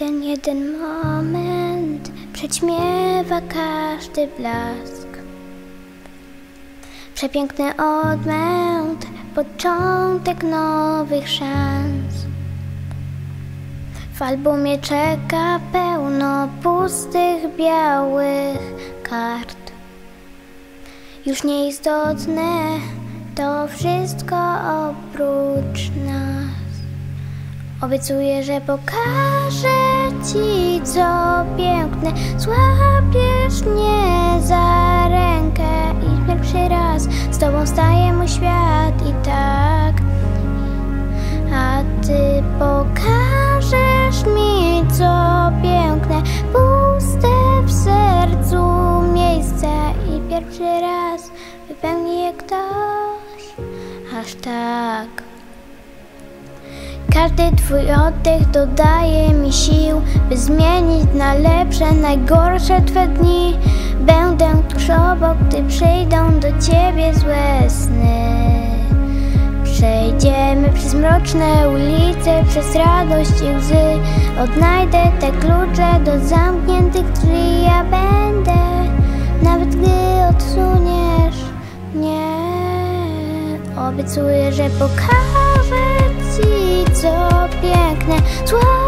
Ten jeden moment przećmiewa każdy blask. Przepiękny odmęt, początek nowych szans. W albumie czeka pełno pustych, białych kart. Już nieistotne to wszystko oprócz nas. Obiecuję, że pokażę ci, co piękne. Złapiesz mnie za rękę i pierwszy raz z tobą staje mój świat i tak. A ty pokażesz mi, co piękne, puste w sercu miejsce i pierwszy raz wypełni je ktoś aż tak. Każdy twój oddech dodaje mi sił, by zmienić na lepsze najgorsze twe dni. Będę tuż obok, gdy przyjdą do ciebie złe sny. Przejdziemy przez mroczne ulice, przez radość i łzy. Odnajdę te klucze do zamkniętych drzwi. Ja będę, nawet gdy odsuniesz mnie. Obiecuję, że pokażę piękne. Złapiesz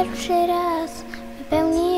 pierwszy raz wypełni